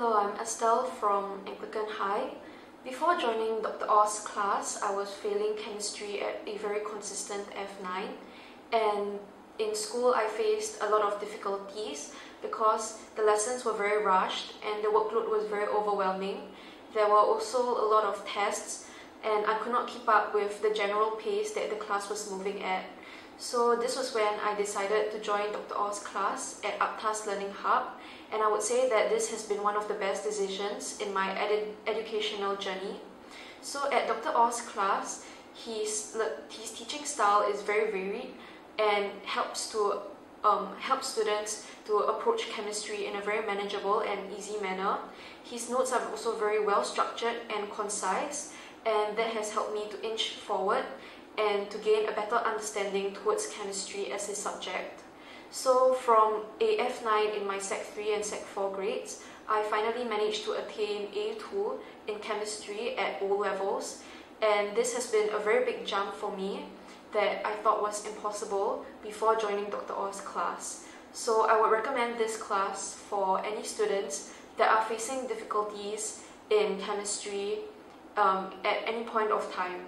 Hello, I'm Estelle from Anglican High. Before joining Dr. Oz class, I was failing chemistry at a very consistent F9 and in school I faced a lot of difficulties because the lessons were very rushed and the workload was very overwhelming. There were also a lot of tests and I could not keep up with the general pace that the class was moving at. So this was when I decided to join Dr. Oz class at Uptas Learning Hub and I would say that this has been one of the best decisions in my edu educational journey. So at Dr. Oz class, his, his teaching style is very varied and helps to um, help students to approach chemistry in a very manageable and easy manner. His notes are also very well structured and concise and that has helped me to inch forward and to gain a better understanding towards chemistry as a subject. So from a F9 in my Sec 3 and Sec 4 grades, I finally managed to attain A2 in chemistry at O levels and this has been a very big jump for me that I thought was impossible before joining Dr. Oz class. So I would recommend this class for any students that are facing difficulties in chemistry um, at any point of time.